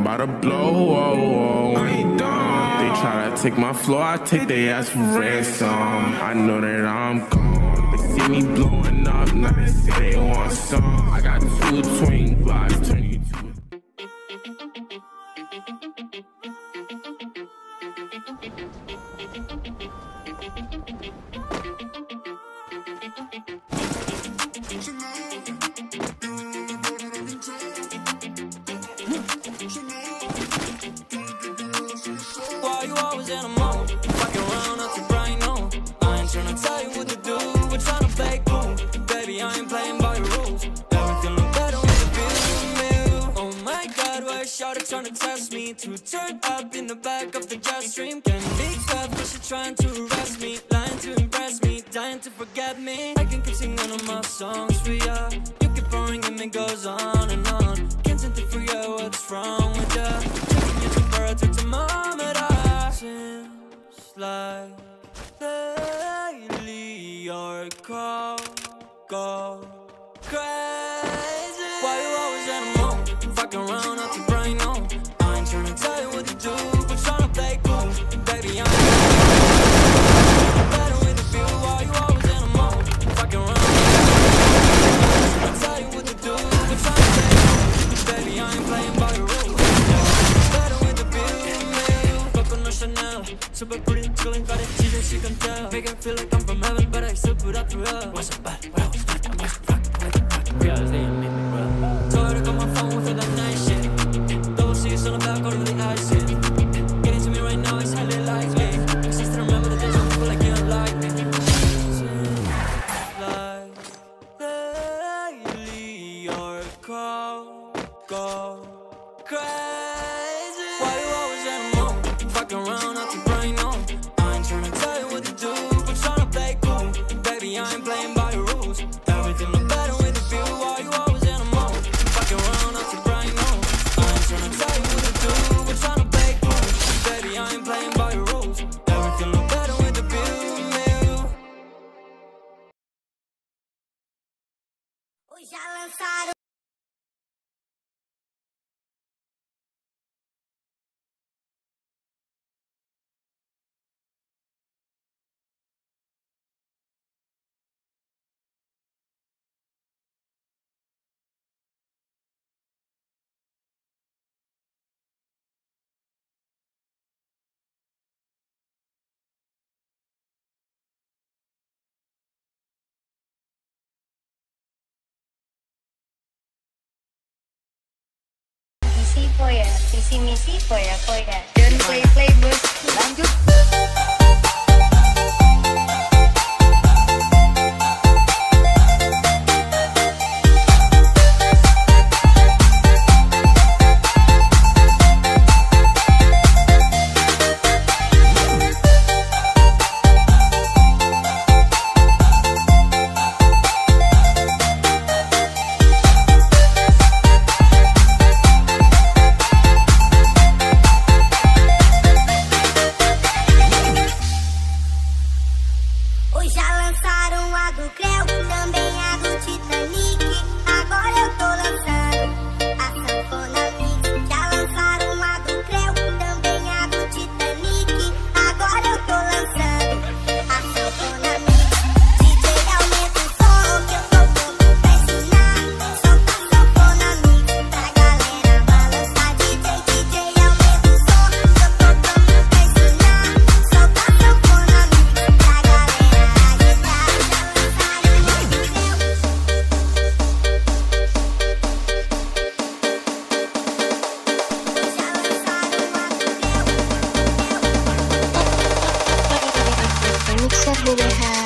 I'm about to blow. Oh, oh. They try to take my floor, I take their ass for ransom. I know that I'm gone. They see me blowing up, now they say they want some. I got two twin blocks, turn you why shawty tryna test me? To turn up in the back of the jet stream. Can be up, but she trying to arrest me. Lying to impress me, dying to forget me. I can keep singing all my songs for ya. You keep pouring and it goes on and on. Can't seem to figure out what's wrong with ya. Taking your temperature thermometer. Seems like lately your call go crazy. A? Fucking around out your brain on. I ain't tryna tell you what to do, but tryna play cool. Baby, I'm better with the view. Why you always in a mood? Fucking around. Tryna tell you what to do, but tryna play cool. Baby, I ain't playing by your rules. Better with the view. Coconut Chanel, super pretty, chillin', got it, cheating, she can tell. Make it feel like I'm from heaven, but I still put up through hell. What's up, bad? Go crazy. Why you always in a mood? Fucking around out your brain on. I ain't tryna tell you what to do, but tryna play cool. Baby, I ain't playing by your rules. Everything look better with the view. Why you always in a mood? Fucking around out your brain on. I ain't tryna tell you what to do, but tryna play cool. Baby, I ain't playing by your rules. Everything look better with the view. Já lançaram. Visi misi foya foya. Dan play play bos. Lanjut. Chef we have.